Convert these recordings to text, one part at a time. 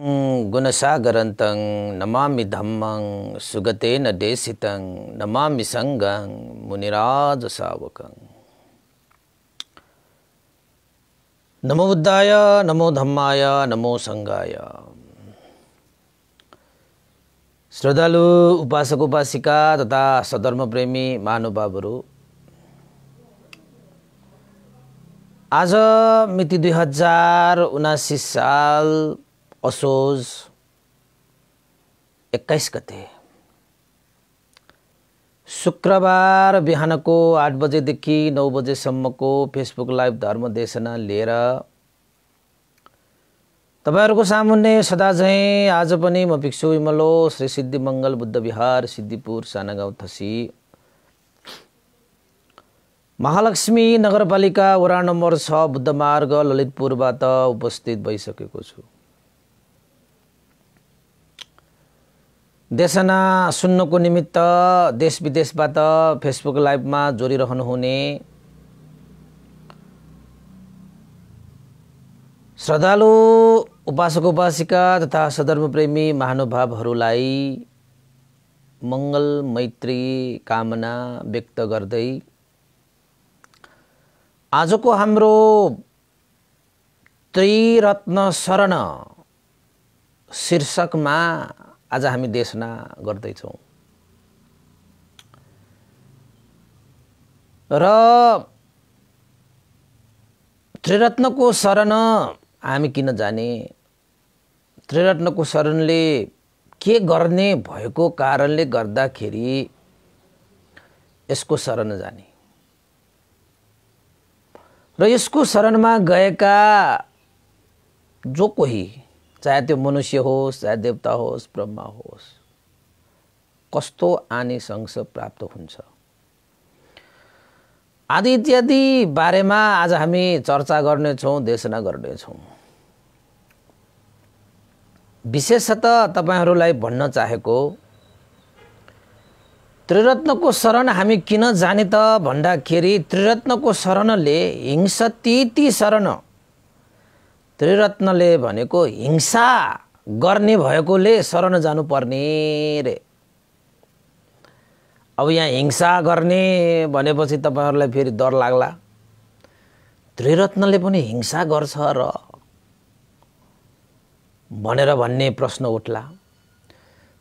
गुणसागरन्तं नमामि धम्मं सुगतेन देशितं नमामि सङ्गं मुनिराजसावकं नमो बुद्धाय नमो धम्माय नमो सङ्गाय श्रद्धालु उपासक उपासिका तथा सधर्मप्रेमी महानुभावहरू आज मिति दुई हजार उनासी साल असोज एक्काइस गते। शुक्रबार बिहानको आठ बजेदेखि नौ बजेसम्मको फेसबुक लाइभ धर्म देशना लिएर तपाईँहरूको सामुन्ने सदा झैँ आज पनि म भिक्षु विमलो श्री सिद्धि मङ्गल बुद्ध विहार सिद्धिपुर सानागाउँ थसी। महालक्ष्मी नगरपालिका वडा नम्बर छ बुद्ध मार्ग ललितपुरबाट उपस्थित भइसकेको छु। देशना सुन्नको निमित्त देश विदेशबाट फेसबुक लाइभमा जोडिरहनुहुने श्रद्धालु उपासक उपासिका तथा सधर्मप्रेमी महानुभावहरूलाई मङ्गल मैत्री कामना व्यक्त गर्दै आजको हाम्रो त्रिरत्न शरण शीर्षकमा आज हामी देशना गर्दैछौँ। र त्रिरत्नको शरण हामी किन जाने? त्रिरत्नको शरणले के गर्ने भएको कारणले गर्दाखेरि यसको शरण जाने। र यसको शरणमा गएका जो कोही चाहे त्यो मनुष्य होस् चाहे देवता होस् ब्रह्मा होस् कस्तो आनिशंस प्राप्त हुन्छ? आदि इत्यादि बारेमा आज हामी चर्चा गर्नेछौँ देशना गर्नेछौँ। विशेषतः तपाईँहरूलाई भन्न चाहेको त्रिरत्नको शरण हामी किन जाने त भन्दाखेरि त्रिरत्नको शरणले हिंसतीति शरण त्रिरत्नले भनेको हिंसा गर्ने भएकोले शरण जानुपर्ने रे। अब यहाँ हिंसा गर्ने भनेपछि तपाईँहरूलाई फेरि डर लाग्ला। त्रिरत्नले पनि हिंसा गर्छ र भनेर भन्ने प्रश्न उठ्ला।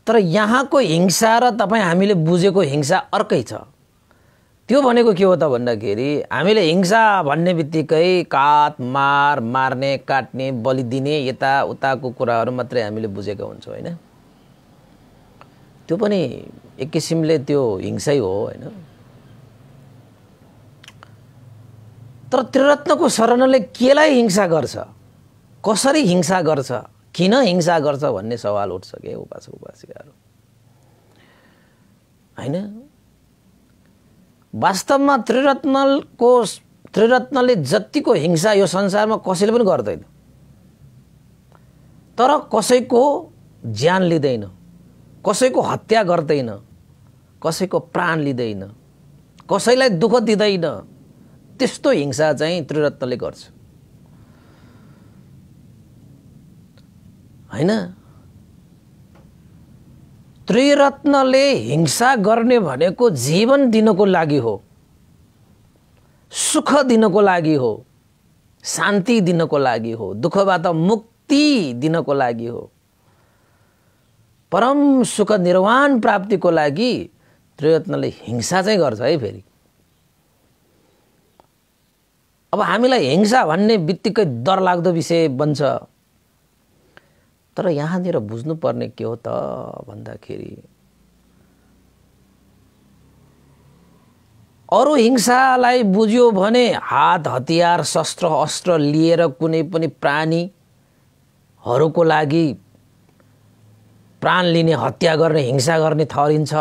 तर यहाँको हिंसा र तपाईँ हामीले बुझेको हिंसा अर्कै छ। त्यो भनेको के हो त भन्दाखेरि हामीले हिंसा भन्ने बित्तिकै काट मार मार्ने काट्ने बलि दिने यताउताको कुराहरू मात्रै हामीले बुझेका हुन्छौँ होइन? त्यो पनि एक किसिमले त्यो हिंसै हो होइन? तर त्रिरत्नको शरणले केलाई हिंसा गर्छ? कसरी हिंसा गर्छ? किन हिंसा गर्छ भन्ने सवाल उठ्छ के उपासक उपासिकाहरू होइन? वास्तवमा त्रिरत्नको त्रिरत्नले जतिको हिंसा यो संसारमा कसैले पनि गर्दैन। तर कसैको ज्यान लिँदैन कसैको हत्या गर्दैन कसैको प्राण लिँदैन कसैलाई दुःख दिँदैन त्यस्तो हिंसा चाहिँ त्रिरत्नले गर्छ। होइन? त्रिरत्नले हिंसा गर्ने भनेको जीवन दिनको लागि हो। सुख दिनको लागि हो। शान्ति दिनको लागि हो। दुःखबाट मुक्ति दिनको लागि हो। परम सुख निर्वाण प्राप्तिको लागि त्रिरत्नले हिंसा चाहिँ गर्छ है फेरि। अब हामीलाई हिंसा भन्ने बित्तिकै डरलाग्दो विषय बन्छ। तर यहाँनिर बुझ्नुपर्ने के हो त भन्दाखेरि अरू हिंसालाई बुझ्यो भने हात हतियार शस्त्र अस्त्र लिएर कुनै पनि प्राणीहरूको लागि प्राण लिने हत्या गर्ने हिंसा गर्ने ठहरिन्छ।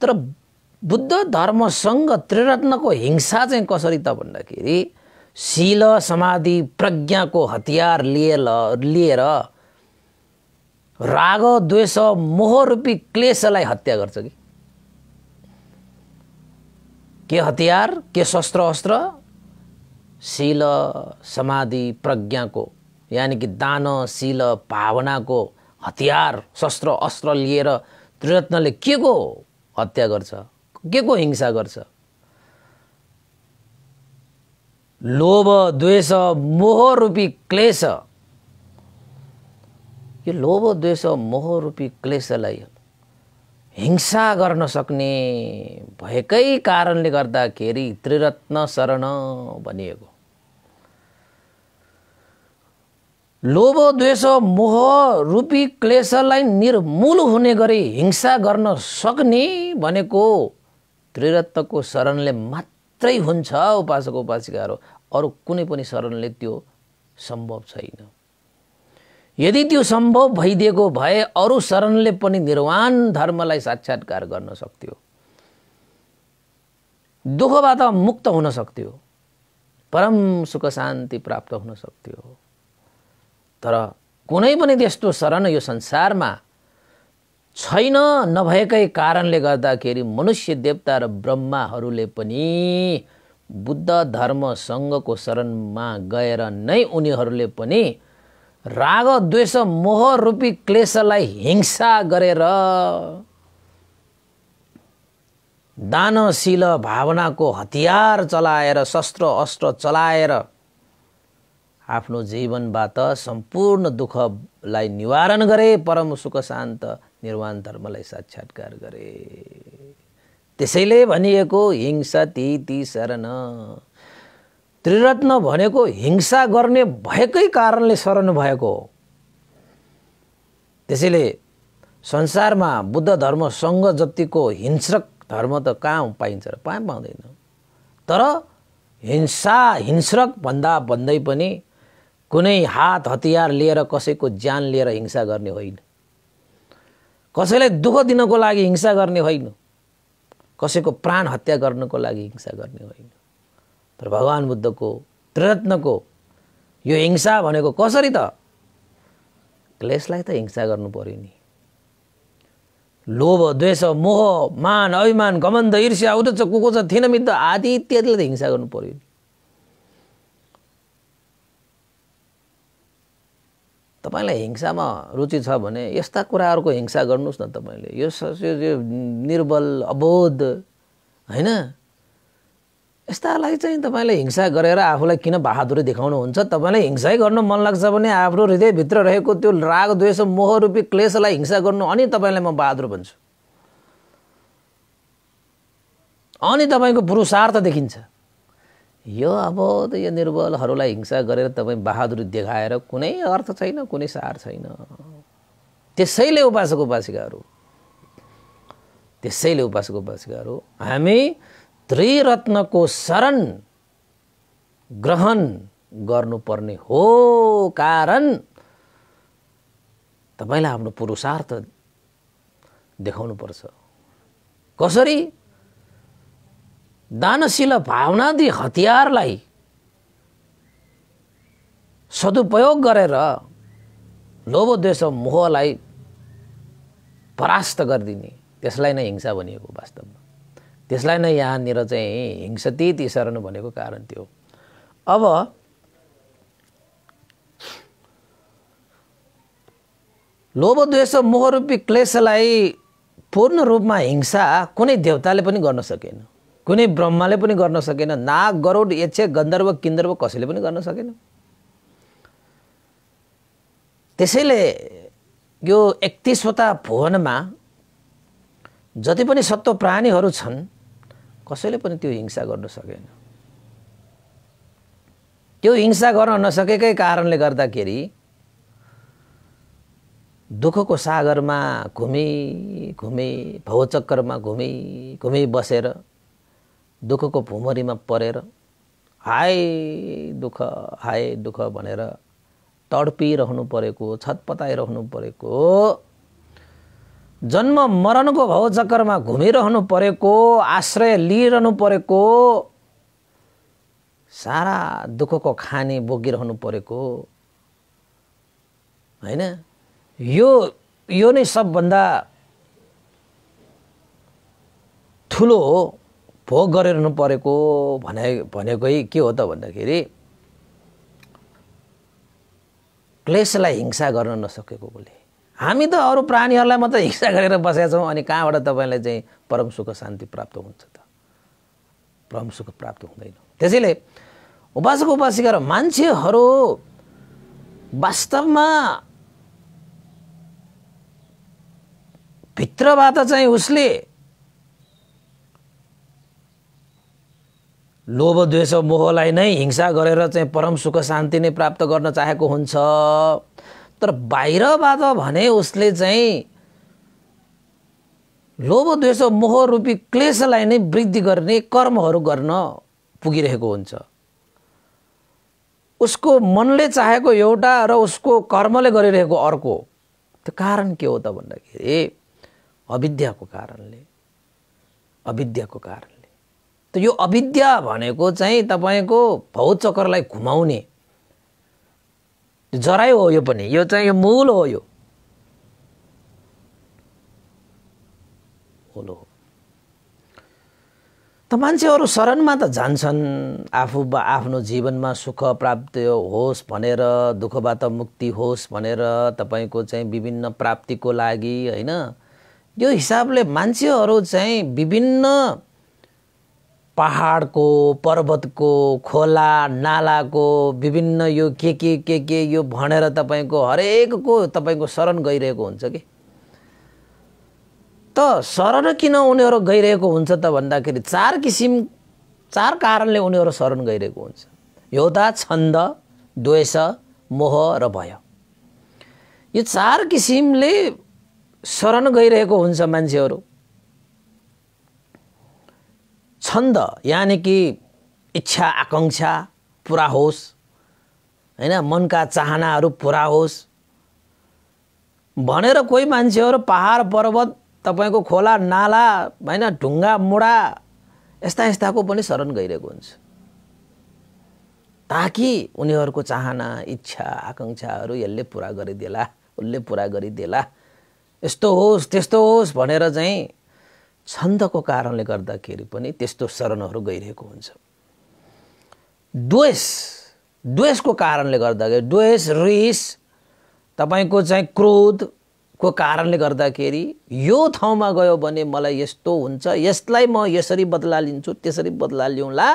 तर बुद्ध धर्मसँग त्रिरत्नको हिंसा चाहिँ कसरी त भन्दाखेरि शील समाधि प्रज्ञाको हतियार लिएर लिएर राग द्वेष मोहरूपी क्लेशलाई हत्या गर्छ कि? के हतियार के शस्त्र अस्त्र? शील समाधि प्रज्ञाको यानि कि दानशील भावनाको हतियार शस्त्र अस्त्र लिएर त्रिरत्नले के को हत्या गर्छ? के को हिंसा गर्छ? लोभ द्वेष मोह रूपी क्लेश यो लोभ द्वेष मोह रूपी क्लेशलाई हिंसा गर्न सक्ने भएकै कारणले गर्दाखेरि त्रिरत्न शरण भनिएको। लोभ द्वेष मोह रूपी क्लेशलाई निर्मूल हुने गरी हिंसा गर्न सक्ने भनेको त्रिरत्नको शरणले मात्रै हुन्छ उपासक उपासिकाहरू। अरू कुनै पनि शरणले त्यो सम्भव छैन। यदि त्यो सम्भव भइदिएको भए अरू शरणले पनि निर्वाण धर्मलाई साक्षात्कार गर्न सक्थ्यो। दुःखबाट मुक्त हुन सक्थ्यो। परम सुख शान्ति प्राप्त हुन सक्थ्यो। तर कुनै पनि त्यस्तो शरण यो संसारमा छैन नभएकै कारणले गर्दाखेरि मनुष्य देवता र ब्रह्माहरूले पनि बुद्ध धर्मसँगको शरणमा गएर नै उनीहरूले पनि राग द्वेष मोह रूपी क्लेशलाई हिंसा गरेर दानशील भावनाको हतियार चलाएर शस्त्र अस्त्र चलाएर आफ्नो जीवनबाट सम्पूर्ण दुःखलाई निवारण गरे परम सुख शान्त निर्वाण धर्मलाई साक्षात्कार गरे। त्यसैले भनिएको हिंसा ती ती शरण। त्रिरत्न भनेको हिंसा गर्ने भएकै कारणले शरण भएको हो। त्यसैले संसारमा बुद्ध धर्मसँग जतिको हिंस्रक धर्म त कहाँ पाइन्छ र पाए पाउँदैन। तर हिंसा हिंस्रक भन्दा भन्दै पनि कुनै हात हतियार लिएर कसैको ज्यान लिएर हिंसा गर्ने होइन। कसैलाई दुःख दिनको लागि हिंसा गर्ने होइन। कसैको प्राण हत्या गर्नको लागि हिंसा गर्ने होइन। तर भगवान् बुद्धको त्रिरत्नको यो हिंसा भनेको कसरी त? क्लेशलाई त हिंसा गर्नु पऱ्यो नि। लोभ द्वेष मोह मान अभिमान घमन्द ईर्ष्या उदच कुको छ थिएन मित्र आदि इत्यादिले त हिंसा गर्नु पऱ्यो नि। तपाईँलाई हिंसामा रुचि छ भने यस्ता कुराहरूको हिंसा गर्नुहोस् न तपाईँले। यो निर्बल अबोध होइन? यस्तालाई चाहिँ तपाईँले हिंसा गरेर आफूलाई किन बहादुरी देखाउनुहुन्छ? तपाईँलाई हिंसै गर्नु मन लाग्छ भने आफ्नो हृदयभित्र रहेको त्यो राग द्वेष मोह रूपी क्लेशलाई हिंसा गर्नु अनि तपाईँलाई म बहादुर भन्छु अनि तपाईँको पुरुषार्थ देखिन्छ। यो अब यो निर्बलहरूलाई हिंसा गरेर तपाईँ बहादुरी देखाएर कुनै अर्थ छैन कुनै सार छैन। त्यसैले उपासक उपासिकाहरू। त्यसैले उपासक उपासिकाहरू। हामी त्रिरत्नको शरण ग्रहण गर्नुपर्ने हो कारण तपाईँलाई आफ्नो पुरुषार्थ देखाउनुपर्छ। कसरी? दानशील भावनादि हतियारलाई सदुपयोग गरेर लोभ द्वेष मोहलाई परास्त गरिदिने त्यसलाई नै हिंसा भनिएको वास्तवमा। त्यसलाई नै यहाँनिर चाहिँ हिंसती शरण भनेको कारण थियो अब लोभ द्वेष मोहरूपी क्लेशलाई पूर्ण रूपमा हिंसा कुनै देवताले पनि गर्न सकेन। कुनै ब्रह्माले पनि गर्न सकेन। नाग गरुड यक्ष गन्धर्व किन्दर्व कसैले पनि गर्न सकेन। त्यसैले यो एकतिसवटा भुवनमा जति पनि सत्व प्राणीहरू छन् कसैले पनि त्यो हिंसा गर्न सकेन। त्यो हिंसा गर्न नसकेकै कारणले गर्दाखेरि दुःखको सागरमा घुमी घुमी भवचक्करमा घुमी घुमी बसेर दुःखको भुमरीमा परेर हाय दुःख हाय दुःख भनेर तडपिरहनु परेको छतपताइरहनु परेको जन्म मरणको भवचक्करमा घुमिरहनु परेको आश्रय लिइरहनु परेको सारा दुःखको खाने बोकिरहनु परेको। होइन? यो यो नै सबभन्दा ठुलो भोग गरिरहनु परेको भने भनेकै के हो त भन्दाखेरि क्लेशलाई हिंसा गर्न नसकेकोले हामी त अरू प्राणीहरूलाई मात्रै हिंसा गरेर बसेका छौँ अनि कहाँबाट तपाईँलाई चाहिँ परम सुख शान्ति प्राप्त हुन्छ त? परम सुख प्राप्त हुँदैन। त्यसैले उपासक उपासिका मान्छेहरू वास्तवमा भित्रबाट चाहिँ उसले लोभ द्वेष मोहलाई नै हिंसा गरेर चाहिँ परम सुख शान्ति नै प्राप्त गर्न चाहेको हुन्छ। तर बाहिरबाट भने उसले चाहिँ लोभ द्वेष मोह रूपी क्लेशलाई नै वृद्धि गर्ने कर्महरू गर्न पुगिरहेको हुन्छ। उसको मनले चाहेको एउटा र उसको कर्मले गरिरहेको अर्को त्यो कारण के हो त भन्दाखेरि अविद्याको कारणले अविद्याको कारणले। त यो अविद्या भनेको चाहिँ तपाईँको भौत चक्रलाई घुमाउने जराइ हो यो पनि। यो चाहिँ यो मूल हो यो। हो त मान्छेहरू शरणमा त जान्छन् आफू आफ्नो जीवनमा सुख प्राप्त होस् भनेर दुःखबाट मुक्ति होस् भनेर तपाईँको चाहिँ विभिन्न प्राप्तिको लागि होइन? यो हिसाबले मान्छेहरू चाहिँ विभिन्न पहाडको पर्वतको खोला नालाको विभिन्न यो के के के के यो भनेर तपाईँको हरेकको तपाईँको शरण गइरहेको हुन्छ कि? त शरण किन उनीहरू गइरहेको हुन्छ त भन्दाखेरि चार किसिम चार कारणले उनीहरू शरण गइरहेको हुन्छ। एउटा छन्द द्वेष मोह र भय। यो चार किसिमले शरण गइरहेको हुन्छ मान्छेहरू। छन्द। यानि कि इच्छा आकाङ्क्षा पुरा होस्। होइन मनका चाहनाहरू पुरा होस्। भनेर कोही मान्छेहरू पहाड पर्वत तपाईँको खोला नाला होइन ढुङ्गा मुढा यस्ता यस्ताको पनि शरण गइरहेको हुन्छ। ताकि उनीहरूको चाहना इच्छा आकाङ्क्षाहरू यसले पुरा गरिदेला उसले पुरा गरिदेला। यस्तो होस् त्यस्तो होस् भनेर चाहिँ छन्दको कारणले गर्दाखेरि पनि त्यस्तो शरणहरू गइरहेको हुन्छ। द्वेष द्वेषको कारणले गर्दाखेरि द्वेष रिस तपाईँको चाहिँ क्रोधको कारणले गर्दाखेरि यो ठाउँमा गयो भने मलाई यस्तो हुन्छ यसलाई म यसरी बदला लिन्छु त्यसरी बदला लिउँला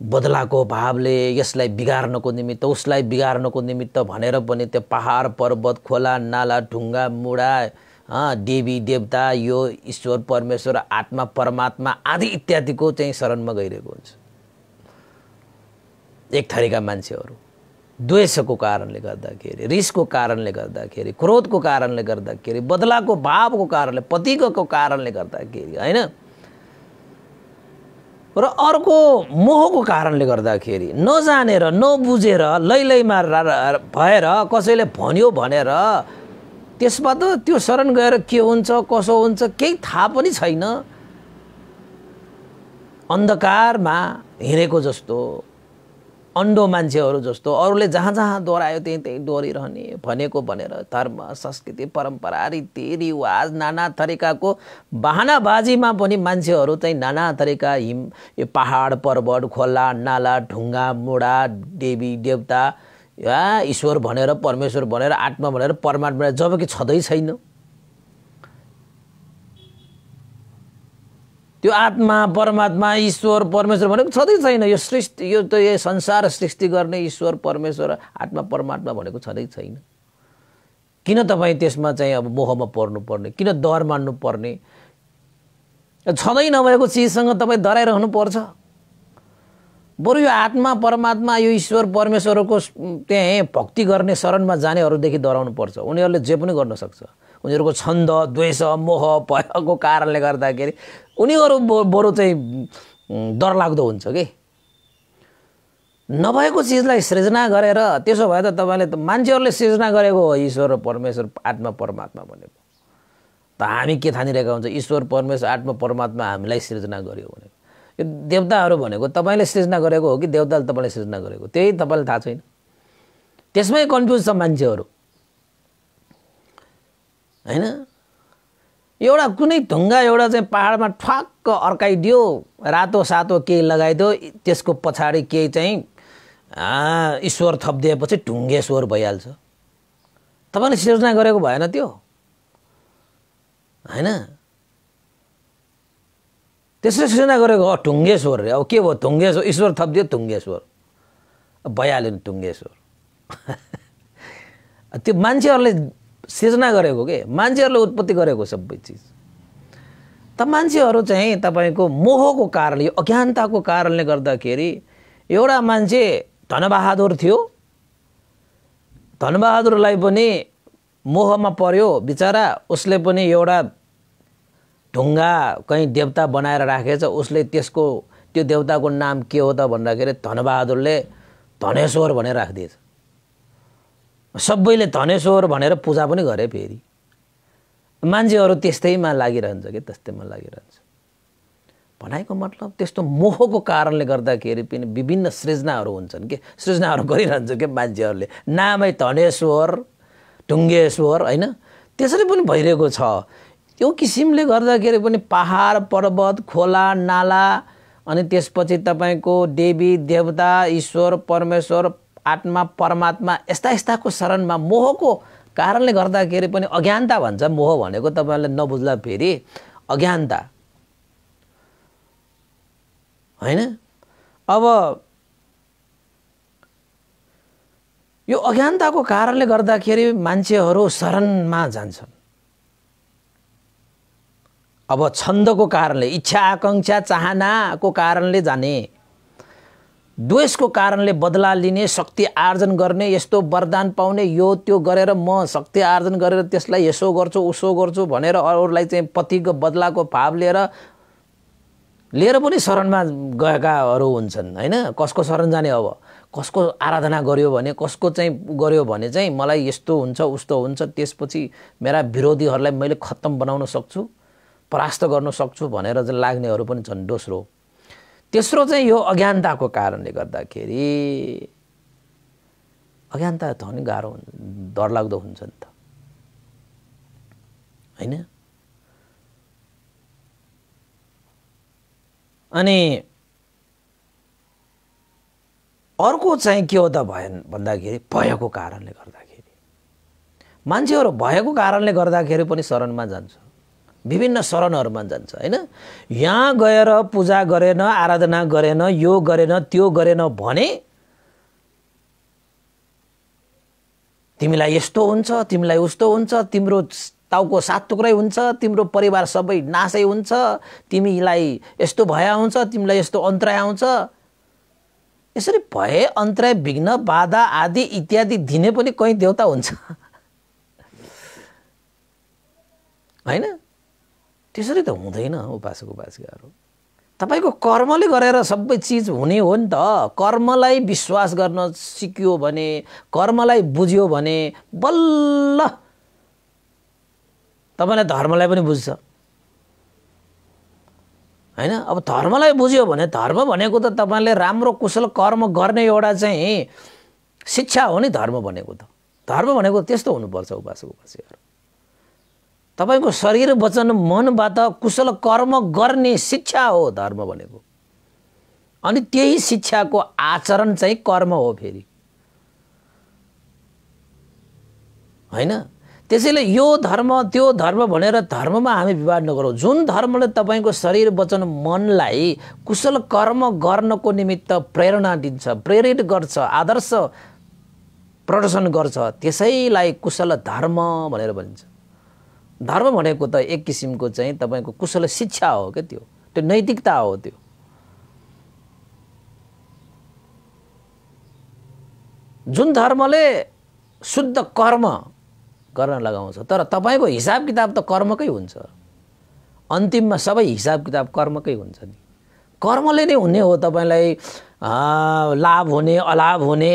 बदलाको भावले यसलाई बिगार्नको निमित्त उसलाई बिगार्नको निमित्त भनेर पनि त्यो पहाड पर्वत खोला नाला ढुङ्गा मुढा देवी देवता यो ईश्वर परमेश्वर आत्मा परमात्मा आदि इत्यादिको चाहिँ शरणमा गइरहेको हुन्छ। एक थरीका मान्छेहरू। द्वेषको कारणले गर्दाखेरि रिसको कारणले गर्दाखेरि क्रोधको कारणले गर्दाखेरि बदलाको भावको कारणले पतिको कारणले गर्दाखेरि होइन? र अर्को मोहको कारणले गर्दाखेरि नजानेर नबुझेर लैलैमा भएर कसैले भन्यो भनेर त्यसबाट त्यो शरण गएर के हुन्छ कसो हुन्छ केही थाहा पनि छैन। अन्धकारमा हिँडेको जस्तो अन्डो मान्छेहरू जस्तो अरूले जहाँ जहाँ दोहोऱ्यायो त्यहीँ त्यहीँ डोरिरहने भनेको भनेर धर्म संस्कृति परम्परा रीतिरिवाज नाना थरीकाको बाहनाबाजीमा पनि मान्छेहरू चाहिँ नाना थरीका हिम यो पहाड पर्वत खोला नाला ढुङ्गा मुढा देवी देवता या ईश्वर भनेर परमेश्वर भनेर आत्मा भनेर परमात्मा जब कि छँदै छैन। त्यो आत्मा परमात्मा ईश्वर परमेश्वर भनेको छँदै छैन। यो सृष्टि यो त यो संसार सृष्टि गर्ने ईश्वर परमेश्वर आत्मा परमात्मा भनेको छँदै छैन। किन तपाईँ त्यसमा चाहिँ अब मोहमा पर्नुपर्ने? किन डर मान्नु पर्ने छँदै नभएको चिजसँग तपाईँ डराइरहनु पर्छ बरु यो आत्मा परमात्मा यो ईश्वर परमेश्वरको त्यहाँ भक्ति गर्ने शरणमा जानेहरूदेखि डराउनु पर्छ। उनीहरूले जे पनि गर्न सक्छ। उनीहरूको छन्द द्वेष मोह भएको कारणले गर्दाखेरि उनीहरू बरु चाहिँ डरलाग्दो हुन्छ कि? नभएको चिजलाई सृजना गरेर त्यसो भए त तपाईँले त मान्छेहरूले सृजना गरेको हो ईश्वर परमेश्वर आत्मा परमात्मा भनेको। त हामी के ठानिरहेका हुन्छ? ईश्वर परमेश्वर आत्मा परमात्मा हामीलाई सृजना गर्यो भनेको। यो देवताहरू भनेको तपाईँले सृजना गरेको हो कि देवताले तपाईँले सृजना गरेको त्यही तपाईँलाई थाहा छैन। त्यसमै कन्फ्युज छ मान्छेहरू। होइन? एउटा कुनै ढुङ्गा एउटा चाहिँ पाहाडमा ठ्वाक्क अर्काइदियो रातो सातो केही लगाइदियो त्यसको पछाडि केही चाहिँ ईश्वर थपिदिएपछि ढुङ्गेश्वर भइहाल्छ। तपाईँले सिर्जना गरेको भएन त्यो। होइन? त्यसरी सिर्जना गरेको ढुङ्गेश्वर रे। अब के भयो ढुङ्गेश्वर? ईश्वर थपिदियो ढुङ्गेश्वर। भइहाल्यो नि ढुङ्गेश्वर। त्यो मान्छेहरूले सिर्जना गरेको के? मान्छेहरूले उत्पत्ति गरेको सबै चिज। त मान्छेहरू चाहिँ तपाईँको मोहको कारणले अज्ञानताको कारणले गर्दाखेरि एउटा मान्छे धनबहादुर थियो। धनबहादुरलाई पनि मोहमा पर्यो बिचरा उसले पनि एउटा ढुङ्गा कहीँ देवता बनाएर राखेछ उसले त्यसको त्यो देवताको नाम के हो त भन्दाखेरि धनबहादुरले धनेश्वर भनेर राखिदिएछ। सबैले धनेश्वर भनेर पूजा पनि गरे फेरि। मान्छेहरू त्यस्तैमा लागिरहन्छ कि त्यस्तैमा लागिरहन्छ। भनाइको मतलब त्यस्तो मोहको कारणले गर्दाखेरि पनि विभिन्न सृजनाहरू हुन्छन् कि सृजनाहरू गरिरहन्छ क्या मान्छेहरूले। नामै धनेश्वर ढुङ्गेश्वर होइन? त्यसरी पनि भइरहेको छ। त्यो किसिमले गर्दाखेरि पनि पहाड पर्वत खोला नाला अनि त्यसपछि तपाईँको देवी देवता ईश्वर परमेश्वर आत्मा परमात्मा यस्ता यस्ताको शरणमा मोहको कारणले गर्दाखेरि पनि अज्ञानता भन्छ। मोह भनेको तपाईँहरूले नबुझ्दा फेरि अज्ञानता। होइन? अब यो अज्ञानताको कारणले गर्दाखेरि मान्छेहरू शरणमा जान्छन्। अब छन्दको कारणले इच्छा आकाङ्क्षा चाहनाको कारणले जाने द्वेषको कारणले बदला लिने शक्ति आर्जन गर्ने यस्तो वरदान पाउने यो त्यो गरेर म शक्ति आर्जन गरेर त्यसलाई यसो गर्छु उसो गर्छु भनेर अरूलाई चाहिँ पतिको बदलाको भाव लिएर लिएर पनि शरणमा गएकाहरू हुन्छन् होइन? कसको शरण जाने अब? कसको आराधना गर्यो भने कसको चाहिँ गर्यो भने चाहिँ मलाई यस्तो हुन्छ उस्तो हुन्छ त्यसपछि मेरा विरोधीहरूलाई मैले खत्तम बनाउन सक्छु। परास्त गर्न सक्छु भनेर चाहिँ लाग्नेहरू पनि छन् दोस्रो। तेस्रो चाहिँ यो अज्ञानताको कारणले गर्दाखेरि अज्ञानता त नि गाह्रो हुन्छ डरलाग्दो हुन्छ नि त। होइन? अनि अर्को चाहिँ के हो त भएन भन्दाखेरि भएको कारणले गर्दाखेरि। मान्छेहरू भएको कारणले गर्दाखेरि पनि शरणमा जान्छ। विभिन्न शरणहरूमा जान्छ होइन? यहाँ गएर पूजा गरेन आराधना गरेन यो गरेन त्यो गरेन भने तिमीलाई यस्तो हुन्छ तिमीलाई उस्तो हुन्छ तिम्रो टाउको सात टुक्रै हुन्छ तिम्रो परिवार सबै नासै हुन्छ तिमीलाई यस्तो भए हुन्छ तिमीलाई यस्तो अन्तराय आउँछ। यसरी भए अन्तराय विघ्न बाधा आदि इत्यादि दिने पनि कहीँ देउता हुन्छ। होइन? त्यसरी त हुँदैन उपासक उपासिकाहरू तपाईँको कर्मले गरेर सबै चिज हुने हो नि त। कर्मलाई विश्वास गर्न सिक्यो भने कर्मलाई बुझ्यो भने बल्ल तपाईँलाई धर्मलाई पनि बुझ्छ। होइन? अब धर्मलाई बुझ्यो भने धर्म भनेको त तपाईँले राम्रो कुशल कर्म गर्ने एउटा चाहिँ शिक्षा हो नि धर्म भनेको त। धर्म भनेको त्यस्तो हुनुपर्छ उपासक उपासिकाहरू तपाईँको शरीर वचन मनबाट कुशल कर्म गर्ने शिक्षा हो धर्म भनेको। अनि त्यही शिक्षाको आचरण चाहिँ कर्म हो फेरि। होइन? त्यसैले यो धर्म त्यो धर्म भनेर धर्ममा हामी विवाद नगरौँ। जुन धर्मले तपाईँको शरीर वचन मनलाई कुशल कर्म गर्नको निमित्त प्रेरणा दिन्छ प्रेरित गर्छ आदर्श प्रदर्शन गर्छ त्यसैलाई कुशल धर्म भनेर भनिन्छ। धर्म भनेको त एक किसिमको चाहिँ तपाईँको कुशल शिक्षा हो क्या त्यो? त्यो नैतिकता हो त्यो। जुन धर्मले शुद्ध कर्म गर्न लगाउँछ तर तपाईँको हिसाब किताब त कर्मकै हुन्छ। अन्तिममा सबै हिसाब किताब कर्मकै हुन्छ नि। कर्मले नै हुने हो तपाईँलाई लाभ हुने अलाभ हुने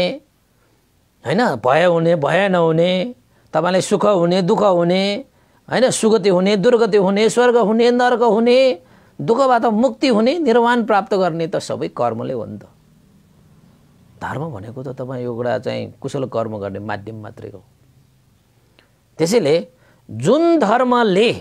होइन? भय हुने भय नहुने तपाईँलाई सुख हुने दुःख हुने होइन सुगति हुने दुर्गति हुने स्वर्ग हुने नर्क हुने दुःखबाट मुक्ति हुने निर्वाण प्राप्त गर्ने त सबै कर्मले हो नि त। धर्म भनेको त तपाईँ एउटा चाहिँ कुशल कर्म गर्ने माध्यम मात्रै हो। त्यसैले जुन धर्मले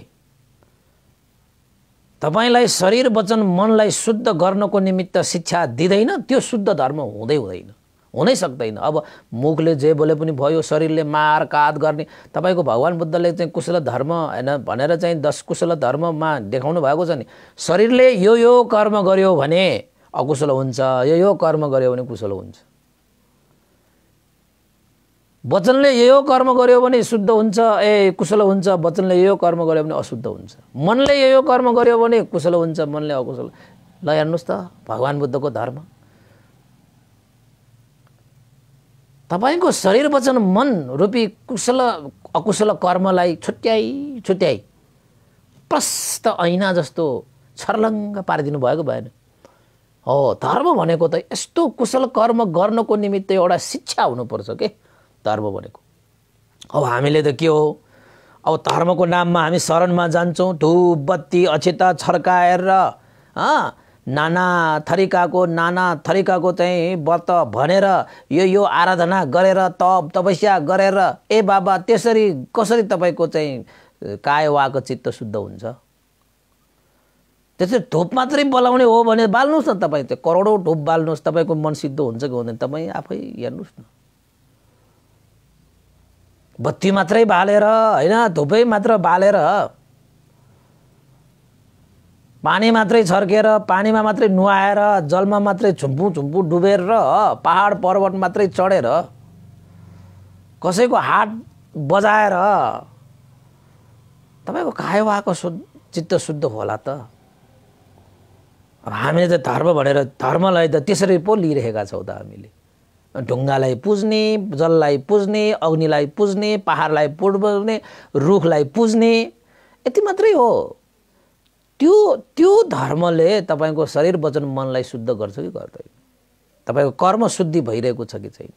तपाईँलाई शरीर वचन मनलाई शुद्ध गर्नको निमित्त शिक्षा दिँदैन त्यो शुद्ध धर्म हुँदै हुँदैन। हुनै सक्दैन। अब मुखले जे बोले पनि भयो शरीरले मार कात गर्ने। तपाईँको भगवान् बुद्धले चाहिँ कुशल धर्म होइन भनेर चाहिँ दस कुशल धर्ममा देखाउनु भएको छ नि। शरीरले यो यो कर्म गर्यो भने अकुशल हुन्छ यो यो कर्म गर्यो भने कुशल हुन्छ। वचनले यो कर्म गर्यो भने शुद्ध हुन्छ ए कुशल हुन्छ। वचनले यो कर्म गर्यो भने अशुद्ध हुन्छ। मनले यो कर्म गर्यो भने कुशल हुन्छ मनले अकुशल। ल हेर्नुहोस् त भगवान् बुद्धको धर्म। तपाईँको शरीर वचन मन रूपी कुशल अकुशल कर्मलाई छुट्याइ छुट्याइ प्रष्ट ऐना जस्तो छर्लङ्ग पारिदिनु भएको भएन। हो धर्म भनेको त यस्तो कुशल कर्म गर्नको निमित्त एउटा शिक्षा हुनुपर्छ के? धर्म भनेको। अब हामीले त के हो? अब धर्मको नाममा हामी शरणमा जान्छौँ धुप बत्ती अक्षता छर्काएर नाना थरीकाको नाना थरीकाको चाहिँ व्रत भनेर यो यो आराधना गरेर तप तपस्या गरेर ए बाबा त्यसरी कसरी तपाईँको चाहिँ काय वाको चित्त शुद्ध हुन्छ? त्यसरी धुप मात्रै बोलाउने हो भने बाल्नुहोस् न तपाईँ त्यो करोडौँ धुप बाल्नुहोस् तपाईँको मन सिद्ध हुन्छ कि हुँदैन? तपाईँ आफै हेर्नुहोस् न। बत्ती मात्रै बालेर होइन धुपै मात्र बालेर पानी मात्रै छर्केर पानीमा मात्रै नुहाएर जलमा मात्रै झुम्पु झुम्पु डुबेर पहाड पर्वत मात्रै चढेर कसैको हात बजाएर तपाईँको खायो शुद्ध चित्त शुद्ध होला त। अब हामीले त धर्म भनेर धर्मलाई त त्यसरी पो लिइरहेका छौँ त हामीले। ढुङ्गालाई पुज्ने जललाई पुज्ने अग्निलाई पुज्ने पहाडलाई पुज्ने रुखलाई पुज्ने यति मात्रै हो। त्यो त्यो धर्मले तपाईँको शरीर वचन मनलाई शुद्ध गर्छ कि गर्दैन? तपाईँको कर्म शुद्धि भइरहेको छ कि छैन?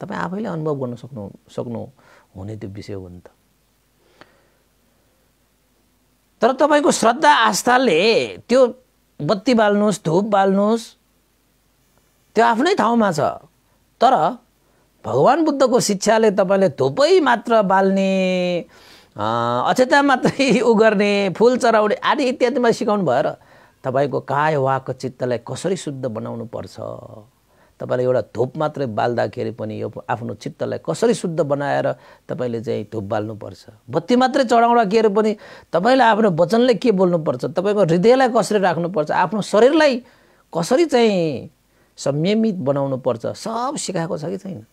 तपाईँ आफैले अनुभव गर्न सक्नु सक्नु हुने त्यो विषय हो नि त। तर तपाईँको श्रद्धा आस्थाले त्यो बत्ती बाल्नुहोस् धुप बाल्नुहोस् त्यो आफ्नै ठाउँमा छ। तर भगवान् बुद्धको शिक्षाले तपाईँले धुपै मात्र बाल्ने अक्षता मात्रै उ गर्ने फुल चढाउने आदि इत्यादिमा सिकाउनु भएर तपाईँको काय वाक चित्तलाई कसरी शुद्ध बनाउनु पर्छ? तपाईँले एउटा धुप मात्रै बाल्दाखेरि पनि यो आफ्नो चित्तलाई कसरी शुद्ध बनाएर तपाईँले चाहिँ धुप बाल्नुपर्छ? बत्ती मात्रै चढाउँदाखेरि पनि तपाईँले आफ्नो वचनले के बोल्नुपर्छ? तपाईँको हृदयलाई कसरी राख्नुपर्छ? आफ्नो शरीरलाई कसरी चाहिँ संयमित बनाउनु पर्छ सब सिकाएको छ कि छैन?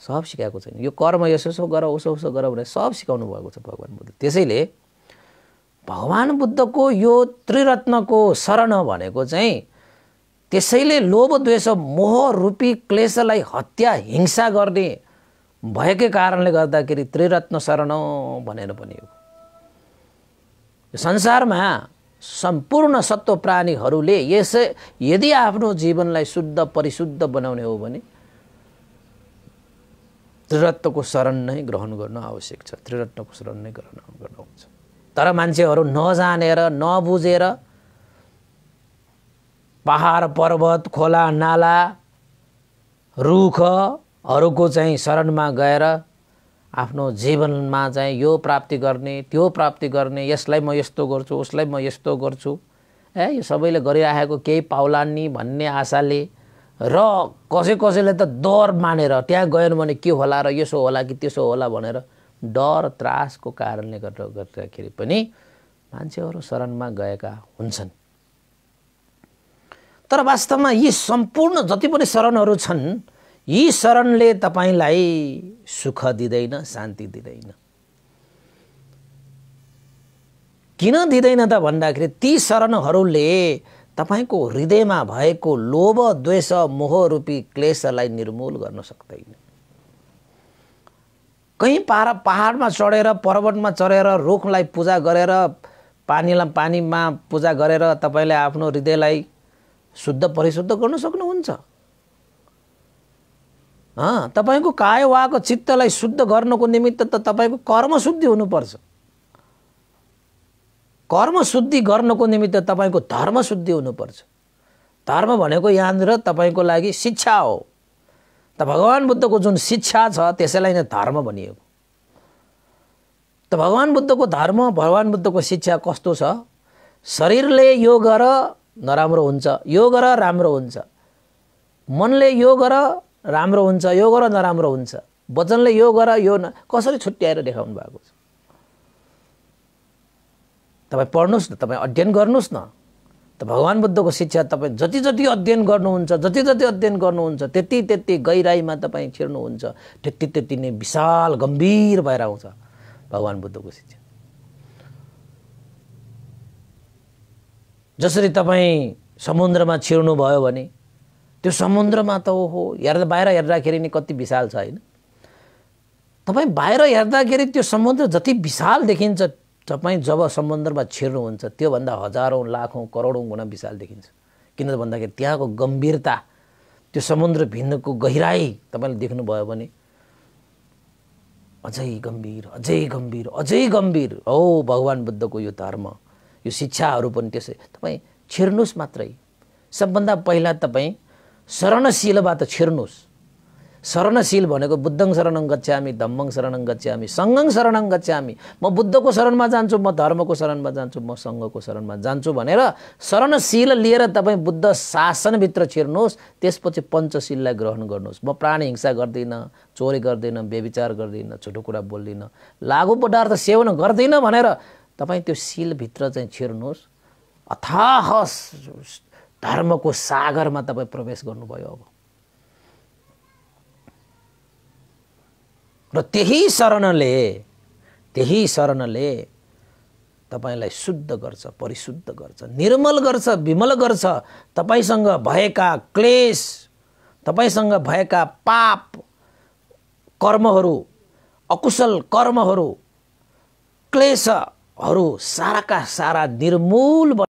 सब सिकाएको छैन। यो कर्म यसो यसो गर उसो उसो गर भनेर सब सिकाउनु भएको छ भगवान् बुद्ध। त्यसैले भगवान् बुद्धको यो त्रिरत्नको शरण भनेको चाहिँ त्यसैले लोभ द्वेष मोह रूपी क्लेशलाई हत्या हिंसा गर्ने भएकै कारणले गर्दाखेरि त्रिरत्न शरण भनेर पनि हो संसारमा सम्पूर्ण सत्व प्राणीहरूले यसै यदि आफ्नो जीवनलाई शुद्ध परिशुद्ध बनाउने हो भने त्रिरत्नको शरण नै ग्रहण गर्न आवश्यक छ। त्रिरत्नको शरण नै ग्रहण गर्नुहुन्छ तर मान्छेहरू नजानेर नबुझेर पहाड पर्वत खोला नाला रुखहरूको चाहिँ शरणमा गएर आफ्नो जीवनमा चाहिँ यो प्राप्ति गर्ने त्यो प्राप्ति गर्ने यसलाई म यस्तो गर्छु उसलाई म यस्तो गर्छु ए यो सबैले गरिराखेको केही पाउलान् नि भन्ने आशाले र कसै कसैले त डर मानेर त्यहाँ गएन भने के होला र यसो होला कि त्यसो होला भनेर डर त्रासको कारणले गर्दा गर्दाखेरि पनि मान्छेहरू शरणमा गएका हुन्छन्। तर वास्तवमा यी सम्पूर्ण जति पनि शरणहरू छन् यी शरणले तपाईँलाई सुख दिँदैन शान्ति दिँदैन। किन दिँदैन त भन्दाखेरि ती शरणहरूले तपाईँको हृदयमा भएको लोभ द्वेष मोहरूपी क्लेशलाई निर्मूल गर्न सक्दैन। कहीँ पार पहाडमा चढेर पर्वतमा चढेर रुखलाई पूजा गरेर पानीलाई पानीमा पूजा गरेर तपाईँले आफ्नो हृदयलाई शुद्ध परिशुद्ध गर्न सक्नुहुन्छ। तपाईँको काय वाको चित्तलाई शुद्ध गर्नको निमित्त त तपाईँको कर्म शुद्धि हुनुपर्छ। कर्म शुद्धि गर्नको निमित्त तपाईँको धर्म शुद्धि हुनुपर्छ। धर्म भनेको यहाँनिर तपाईँको लागि शिक्षा हो। त भगवान् बुद्धको जुन शिक्षा छ त्यसैलाई नै धर्म भनिएको। त भगवान् बुद्धको धर्म भगवान् बुद्धको शिक्षा कस्तो छ? शरीरले यो गर नराम्रो हुन्छ यो गर राम्रो हुन्छ। मनले यो गर राम्रो हुन्छ यो गर नराम्रो हुन्छ। वचनले यो गर यो न कसरी छुट्याएर देखाउनु भएको छ? तपाईँ पढ्नुहोस् न तपाईँ अध्ययन गर्नुहोस् न। त भगवान् बुद्धको शिक्षा तपाईँ जति जति अध्ययन गर्नुहुन्छ जति जति अध्ययन गर्नुहुन्छ त्यति त्यति गहिराइमा तपाईँ छिर्नुहुन्छ त्यति त्यति नै विशाल गम्भीर भएर आउँछ भगवान् बुद्धको शिक्षा। जसरी तपाईँ समुद्रमा छिर्नुभयो भने त्यो समुद्रमा त ओहो हेर्दा बाहिर हेर्दाखेरि नि कति विशाल छ होइन? तपाईँ बाहिर हेर्दाखेरि त्यो समुद्र जति विशाल देखिन्छ तपाईँ जब समुद्रमा छिर्नुहुन्छ त्योभन्दा हजारौँ लाखौँ करोडौँ गुणा विशाल देखिन्छ। किन भन्दाखेरि त्यहाँको गम्भीरता त्यो समुद्र भिन्नको गहिराई तपाईँले देख्नुभयो भने अझै गम्भीर अझै गम्भीर अझै गम्भीर। हो भगवान् बुद्धको यो धर्म यो शिक्षाहरू पनि त्यसै। तपाईँ छिर्नुहोस् मात्रै। सबभन्दा पहिला तपाईँ शरणशीलबाट छिर्नुहोस् शरणशील भनेको बुद्धङ शरणङ गच्छामी धम्मङ शरणङ गच्छामी सङ्गङ शरणङ गच्छामी। म बुद्धको शरणमा जान्छु म धर्मको शरणमा जान्छु म सङ्घको शरणमा जान्छु भनेर शरणशील लिएर तपाईँ बुद्ध शासनभित्र छिर्नुहोस् त्यसपछि पञ्चशीललाई ग्रहण गर्नुहोस्। म प्राणी हिंसा गर्दिनँ चोरी गर्दिनँ व्यविचार गर्दिनँ छोटो कुरा बोल्दिनँ लागु पदार्थ सेवन गर्दिनँ भनेर तपाईँ त्यो शिलभित्र चाहिँ छिर्नुहोस्। अथाह धर्मको सागरमा तपाईँ प्रवेश गर्नुभयो अब। र त्यही शरणले त्यही शरणले तपाईँलाई शुद्ध गर्छ परिशुद्ध गर्छ निर्मल गर्छ विमल गर्छ। तपाईँसँग भएका क्लेश तपाईँसँग भएका पाप कर्महरू अकुशल कर्महरू क्लेशहरू साराका सारा निर्मूल